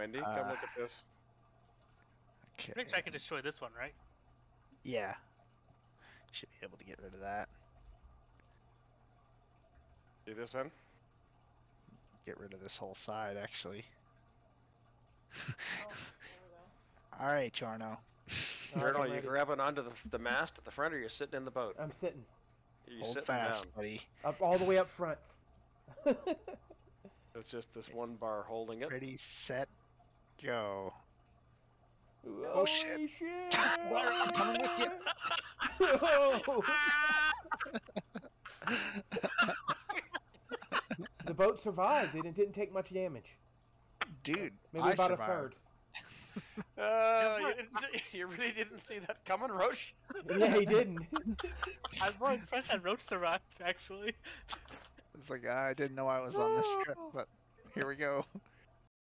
Wendy, Uh, come look at this. Okay. I think I can destroy this one, right? Yeah. Should be able to get rid of that. See this one? Get rid of this whole side, actually. Oh, there we go. All right, Charno. Alright, Journal, you ready. grabbing onto the, the mast at the front, or you're sitting in the boat? I'm sitting You Hold sitting fast, down. buddy. up all the way up front. It's just this one bar holding it. Ready, set, go. oh shit. shit! Well, I'm coming with you. the boat survived. It didn't take much damage. Dude, Maybe I about survived. a third. Uh, you, didn't, see- you really didn't see that coming, Roach? Yeah, he didn't. I'm more impressed that Roach survived, actually. It's like I didn't know I was on this trip, but here we go.